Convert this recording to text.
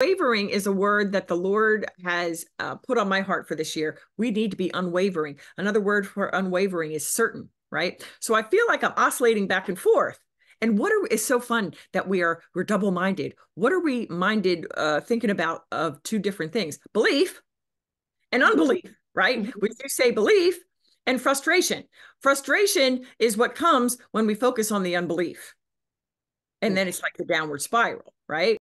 Wavering is a word that the Lord has uh, put on my heart for this year. We need to be unwavering. Another word for unwavering is certain, right? So I feel like I'm oscillating back and forth. And what are we, it's so fun that we are we're double minded. What are we minded uh, thinking about of two different things? Belief and unbelief, right? Mm-hmm. We do say belief and frustration. Frustration is what comes when we focus on the unbelief. And then it's like the downward spiral, right?